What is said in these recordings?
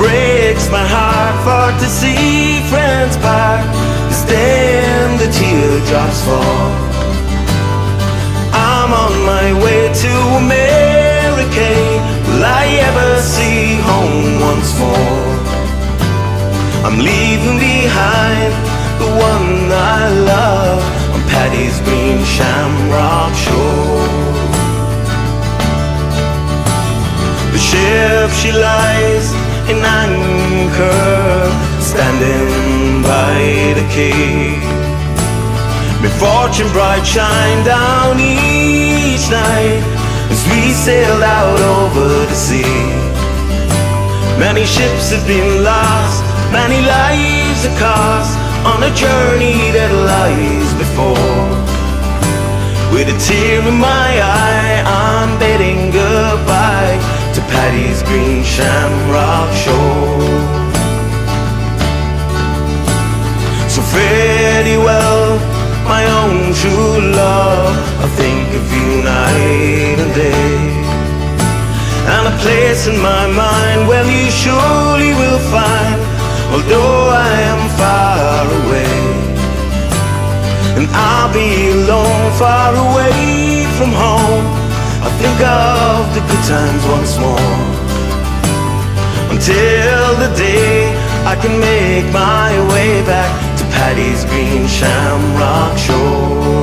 breaks my heart for to see friends part stand the teardrops fall. I'm on my way to America will I ever see home once more? I'm leaving behind the one I love on Paddy's green shamrock shore. The ship she lies in anchor, standing by the quay. May fortune bright shine down each night as we sailed out over the sea. Many ships have been lost, many lives are cost on a journey that lies before. With a tear in my eye, Green shamrock shore. So fare well, my own true love. I think of you night and day. And a place in my mind where you surely will find, although I am far away. And I'll be alone, far away from home. I think of the good times once more. Until the day I can make my way back to Paddy's green shamrock shore.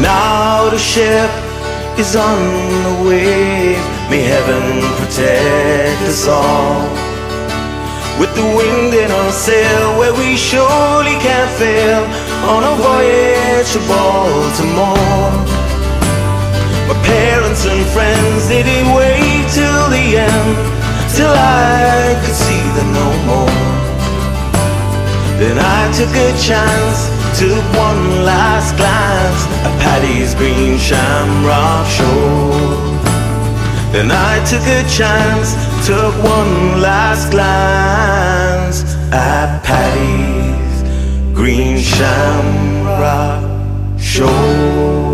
Now the ship is on the wave. May heaven protect us all. With the wind in our sail, where we surely can't fail on a voyage to Baltimore. My parents and friends, they did wait till the end, till I could see them no more. Then I took a chance, took one last glance at Paddy's green shamrock shore. Then I took a chance, took one last glance at Paddy's green shamrock shore.